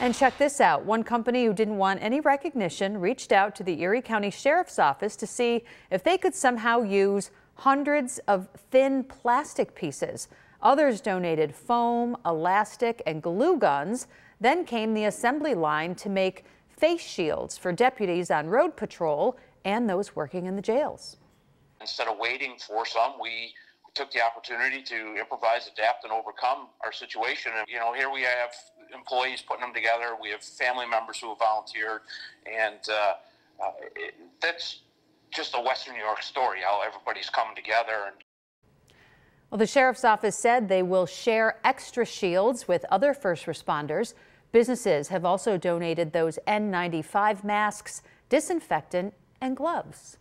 And check this out. One company who didn't want any recognition reached out to the Erie County Sheriff's Office to see if they could somehow use hundreds of thin plastic pieces. Others donated foam, elastic, and glue guns. Then came the assembly line to make face shields for deputies on road patrol and those working in the jails. Instead of waiting for some, we took the opportunity to improvise, adapt, and overcome our situation. And, you know, here we have employees putting them together. We have family members who have volunteered. And uh, uh, it, that's just a Western New York story, how everybody's coming together. And well, the sheriff's office said they will share extra shields with other first responders. Businesses have also donated those N95 masks, disinfectant, and gloves.